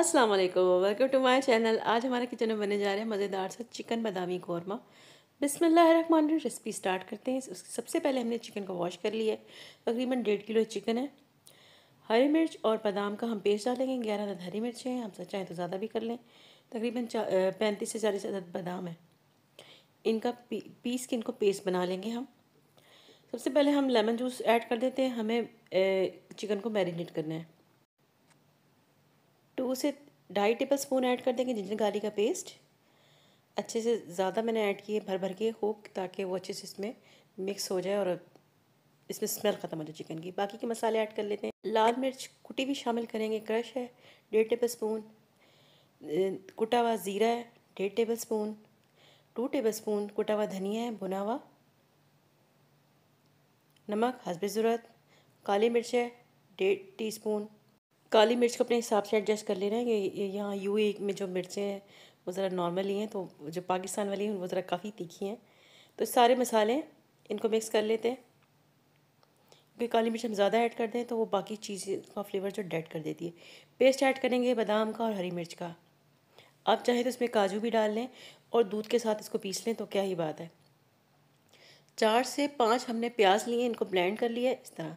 अस्सलाम वालेकुम welcome to my channel आज हमारे किचन में बने जा रहे हैं मज़ेदार सा चिकन बादामी कौरमा। बिस्मिल्लाह रेसिपी स्टार्ट करते हैं। सबसे पहले हमने चिकन को वॉश कर लिया है। तकरीबन डेढ़ किलो चिकन है। हरी मिर्च और बादाम का हम पेस्ट डालेंगे ग्यारह अदद हरी मिर्च हैं। आप चाहें तो ज़्यादा भी कर लें। तकरीबन पैंतीस से चालीस अदद बादाम है। इनका पी, पीस के इनको पेस्ट बना लेंगे हम। सबसे पहले हम लेमन जूस ऐड कर देते हैं। हमें चिकन को मैरिनेट करना है। टू से ढाई टेबल स्पून ऐड कर देंगे जिंजर गार्लिक का पेस्ट। अच्छे से ज़्यादा मैंने ऐड किए भर भर के, होप ताकि वो अच्छे से इसमें मिक्स हो जाए और इसमें स्मेल ख़त्म हो जाए चिकन की। बाकी के मसाले ऐड कर लेते हैं। लाल मिर्च कुटी भी शामिल करेंगे, क्रश है, डेढ़ टेबल स्पून कुटा हुआ ज़ीरा है, डेढ़ tablespoon two tablespoon कुटा हुआ धनिया है, भुना हुआ। नमक, हसब ज़रूरत। काली मिर्च है, डेढ़ टी स्पून काली मिर्च को अपने हिसाब से एडजस्ट कर लेना है। कि यहाँ यू ए में जो मिर्चें हैं, वो ज़रा नॉर्मल ही हैं तो जो पाकिस्तान वाली हैं, वो ज़रा काफ़ी तीखी हैं। तो सारे मसाले इनको मिक्स कर लेते हैं। क्योंकि काली मिर्च हम ज़्यादा ऐड कर दें तो वो बाकी चीज़, का फ्लेवर जो डेड कर देती है। पेस्ट ऐड करेंगे बादाम का और हरी मिर्च का। आप चाहें तो इसमें काजू भी डाल लें और दूध के साथ इसको पीस लें तो क्या ही बात है। चार से पाँच हमने प्याज लिए, इनको ब्लेंड कर लिया इस तरह।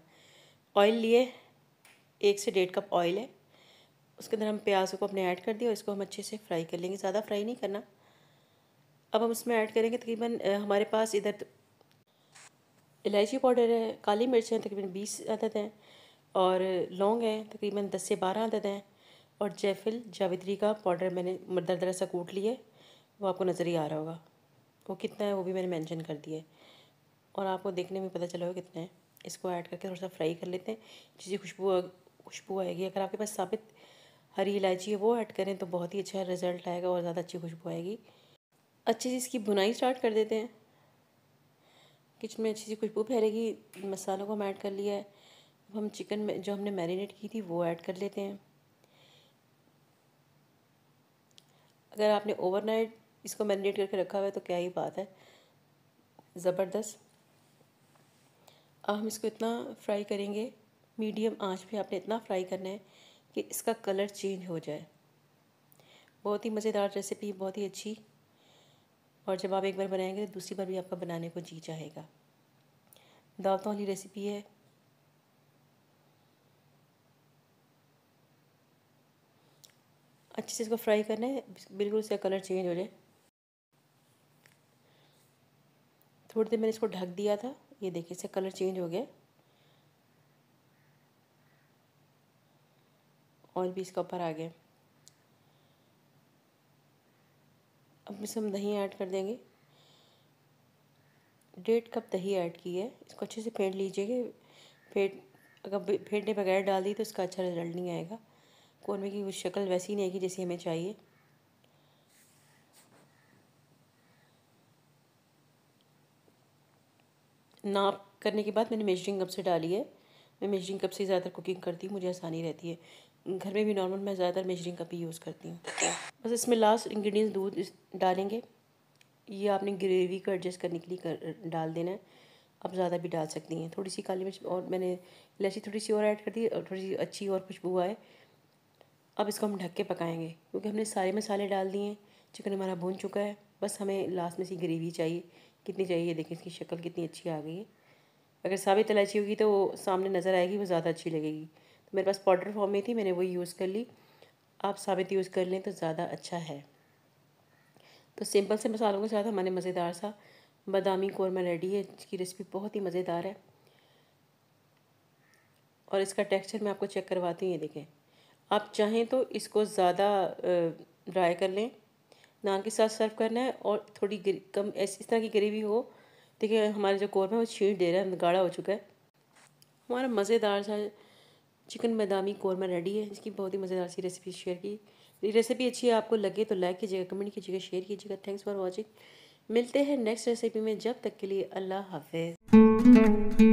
ऑयल लिए एक से डेढ़ कप ऑयल है। उसके अंदर हम प्याज को अपने ऐड कर दिया और इसको हम अच्छे से फ्राई कर लेंगे। ज़्यादा फ्राई नहीं करना। अब हम उसमें ऐड करेंगे तकरीबन हमारे पास इधर इलायची पाउडर है, काली मिर्च है, तकरीबन बीस अदद हैं, और लौंग है, तकरीबन दस से बारह अदद हैं, और जैफिल जावित्री का पाउडर मैंने दर सा कूट लिया वो आपको नज़र ही आ रहा होगा। वो कितना है, वो भी मैंने मेंशन कर दिया है। और आपको देखने में पता चला होगा कितना है। इसको ऐड करके थोड़ा सा फ्राई कर लेते हैं। जिसकी खुशबू खुशबू आएगी। अगर आपके पास साबित हरी इलायची है, वो ऐड करें तो बहुत ही अच्छा रिज़ल्ट आएगा और ज़्यादा अच्छी खुशबू आएगी। अच्छी सी इसकी बुनाई स्टार्ट कर देते हैं। किचन में अच्छी सी खुशबू फैलेगी मसालों को हम ऐड कर लिया है। अब हम चिकन में जो हमने मैरिनेट की थी, वो ऐड कर लेते हैं। अगर आपने ओवरनाइट इसको मैरिनेट करके रखा हुआ है तो क्या ही बात है। ज़बरदस्त। अब हम इसको इतना फ्राई करेंगे। मीडियम आँच पे आपने इतना फ्राई करना है कि इसका कलर चेंज हो जाए। बहुत ही मज़ेदार रेसिपी, बहुत ही अच्छी। और जब आप एक बार बनाएँगे तो दूसरी बार भी आपका बनाने को जी चाहेगा। दावतों वाली रेसिपी है। अच्छे से इसको फ्राई करना है, बिल्कुल इसका कलर चेंज हो जाए। थोड़ी देर मैंने इसको ढक दिया था, ये देखिए इसका कलर चेंज हो गया। ऑयल भी इसके ऊपर आ गए अब इसमें हम दही ऐड कर देंगे। डेढ़ कप दही ऐड की है। इसको अच्छे से फेंट लीजिएगा फेंट, अगर फेंटने बगैर डाल दी तो इसका अच्छा रिज़ल्ट नहीं आएगा। कौरमे की शक्ल वैसी नहीं आएगी जैसी हमें चाहिए। नाप करने के बाद मैंने मेजरिंग कप से डाली है। मैं मेजरिंग कप से ज़्यादा कुकिंग करती हूँ, मुझे आसानी रहती है। घर में भी नॉर्मल मैं ज़्यादातर मेजरिंग कप ही यूज़ करती हूँ। बस इसमें लास्ट इंग्रेडिएंट्स दूध डालेंगे। ये आपने ग्रेवी को एडजस्ट करने के लिए कर, डाल देना है। आप ज़्यादा भी डाल सकती हैं। थोड़ी सी काली मिर्च और मैंने इलायची थोड़ी सी और ऐड कर दी और थोड़ी सी अच्छी और खुशबू आए। अब इसको हम ढक के पकाएँगे। क्योंकि हमने सारे मसाले डाल दिए हैं। चिकन हमारा भून चुका है। बस हमें लास्ट में सी ग्रेवी चाहिए। कितनी चाहिए देखें इसकी शक्ल कितनी अच्छी आ गई है। अगर साबित इलायची होगी तो वो सामने नज़र आएगी, वो ज़्यादा अच्छी लगेगी। मेरे पास पाउडर फॉर्म में थी, मैंने वही यूज़ कर ली। आप साबित यूज़ कर लें तो ज़्यादा अच्छा है। तो सिंपल से मसालों के साथ हमारे मज़ेदार सा बादामी कौरमा रेडी है, इसकी रेसिपी बहुत ही मज़ेदार है। और इसका टेक्सचर मैं आपको चेक करवाती हूँ, ये देखें। आप चाहें तो इसको ज़्यादा ड्राई कर लें। नान के साथ सर्व करना है और थोड़ी कम, ऐसी, इस तरह की ग्रेवी हो। देखिए, हमारे जो कौरमा है, वो छीट दे रहा है गाढ़ा हो चुका है। हमारा मज़ेदार सा चिकन बदामी कौरमा रेडी है। इसकी बहुत ही मज़ेदार सी रेसिपी शेयर की। रेसिपी अच्छी है, आपको लगे तो लाइक कीजिएगा कमेंट कीजिएगा शेयर कीजिएगा। थैंक्स फॉर वॉचिंग मिलते हैं नेक्स्ट रेसिपी में, जब तक के लिए अल्लाह हाफिज़।